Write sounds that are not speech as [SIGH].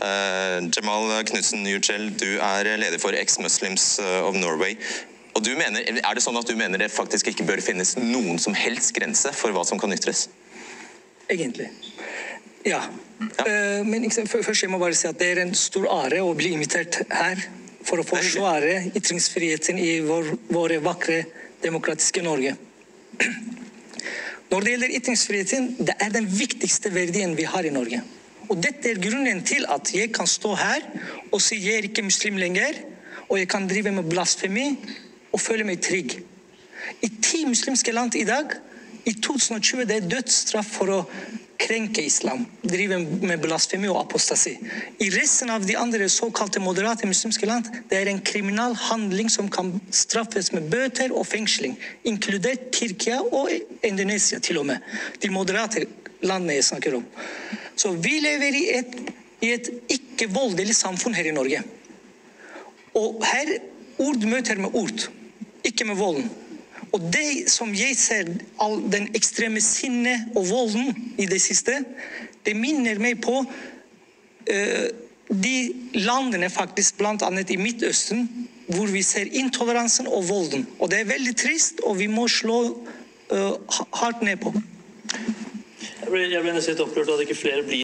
Eh, Jamal Knutsen Yücel, du er leder for Ex-Muslims eh, of Norway. Og du mener, Er det sånn at du mener det faktisk ikke bør finnes noen som helst grense for hva som kan ytres? Egentlig. Ja. Ja. Eh, Men først jeg må bare si at det er en stor ære å bli invitert her for å forsvare ytringsfriheten i vår, våre vakre, demokratiske Norge. [CLEARS THROAT] Når det gjelder ytringsfriheten, det er den viktigste verdien vi har i Norge. Og dette er grunnen til at jeg kan stå her og si jeg er ikke muslim lenger, og jeg kan drive med blasfemi og føle meg trygg. I ti muslimske land i dag, i 2020, det er dødsstraff for å krenke islam, drive med blasfemi og apostasi. I resten av de andre såkalte moderate muslimske land, det er en kriminal handling som kan straffes med bøter og fengsling, inkludert Tyrkia og Indonesia til og med. De moderate landene jeg snakker om. Så vi lever i et, i et ikke-voldelig samfunn her i Norge. Og her ord møter med ord, ikke med volden. Og det som jeg ser, all den ekstreme sinnet og volden i det siste, det minner meg på uh, de landene faktisk, annet i Midtøsten, hvor vi ser intoleransen og volden. Og det er veldig trist, og vi må slå uh, hardt ned på. Jeg ble, nesten litt opprørt av at ikke flere blir